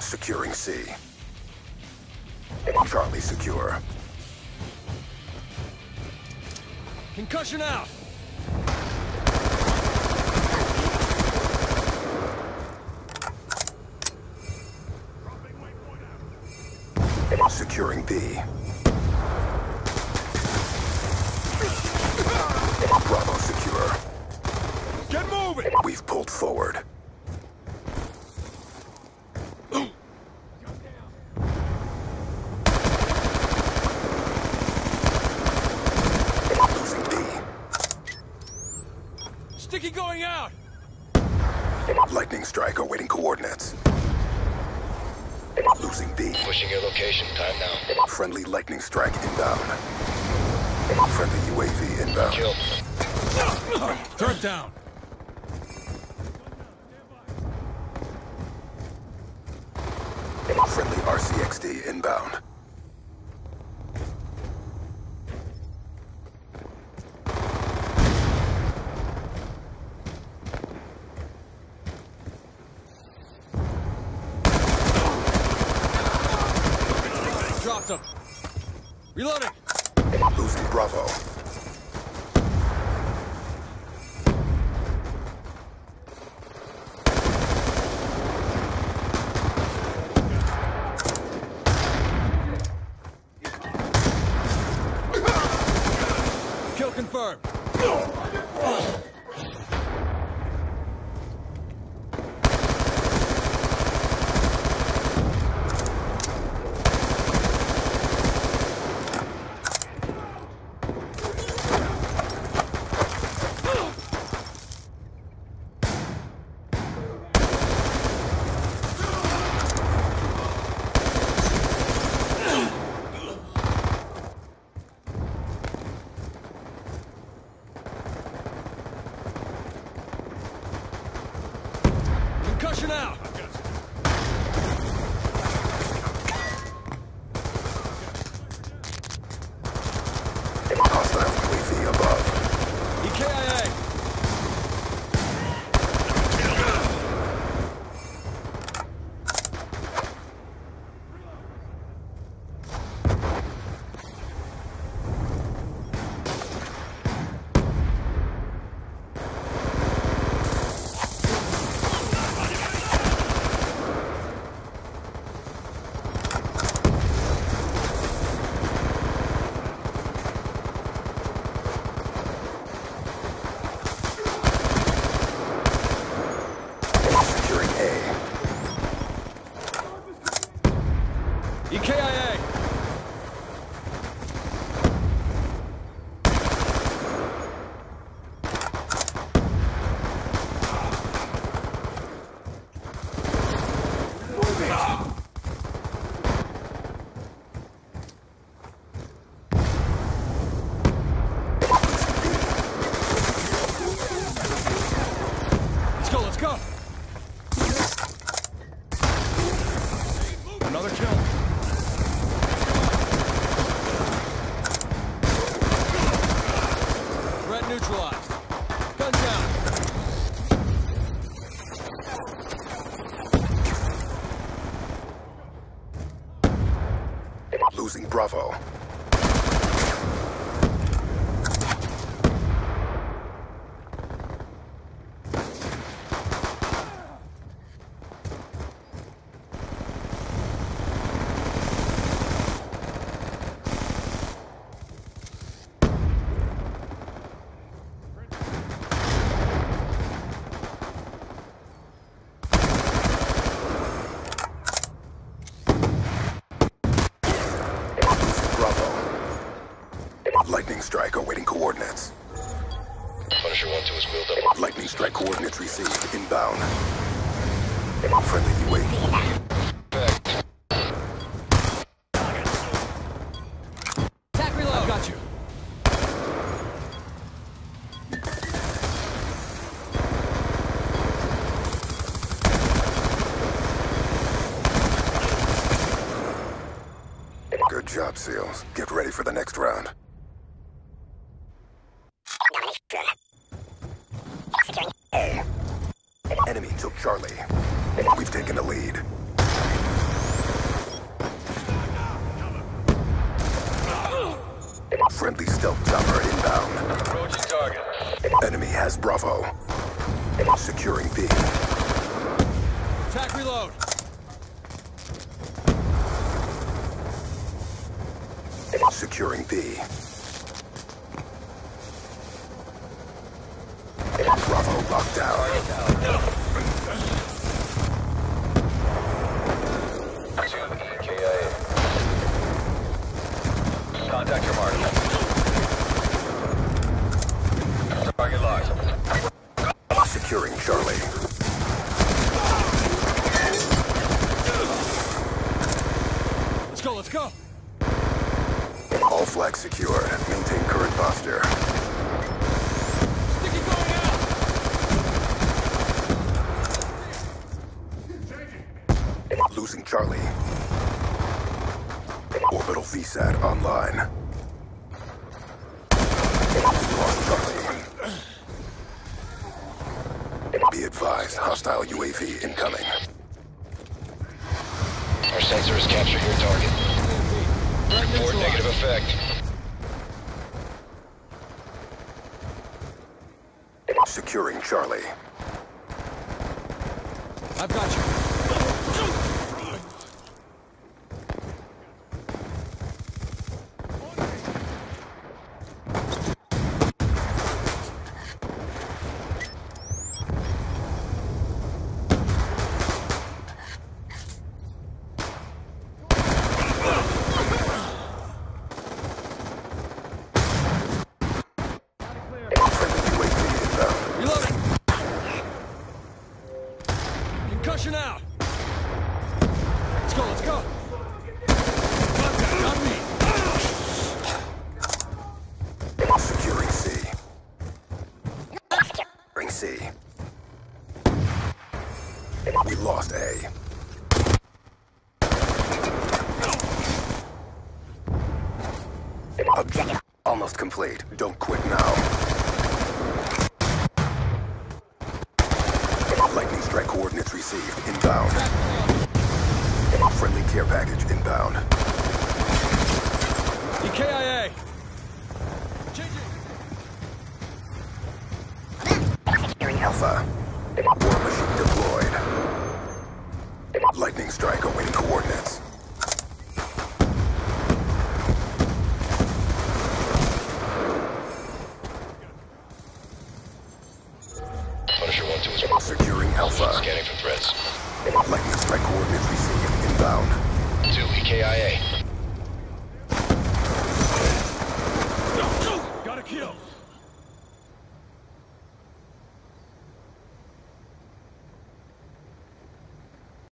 Securing C. Charlie secure. Concussion out! Securing B. Bravo secure. Get moving! We've pulled forward. Losing B. Sticky going out! Lightning strike awaiting coordinates. Losing B. Pushing your location. Time now. Friendly lightning strike inbound. Friendly UAV inbound. Kill. Third down. Friendly RCXD inbound. Dropped him. Reloading. Losing Bravo. Kill confirmed. Lightning strike coordinates received inbound. Friendly UAV. Reload. Got you. Good job, SEALs. Get ready for the next round. enemy took Charlie. We've taken the lead. Friendly stealth chopper inbound. Approaching target. Enemy has Bravo. Securing B. Attack reload. Securing B. Bravo lockdown. Two EKIA. Contact. Securing Charlie. Let's go, let's go. All flags secured. Maintain current posture. Sticky going out. Losing Charlie. Orbital VSAT online. Lost Charlie. Be advised, hostile UAV incoming. Our sensors capture your target. Report negative effect. Securing Charlie. I've got you. Concussion out. Let's go, let's go. Me. Securing C. C. We lost A. Almost complete. Don't quit now. Lightning strike coordinates received. Inbound. Friendly care package inbound. EKIA. Alpha. War machine deployed. Lightning strike awaiting coordinates. Inbound. 2 EKIA. Got a kill.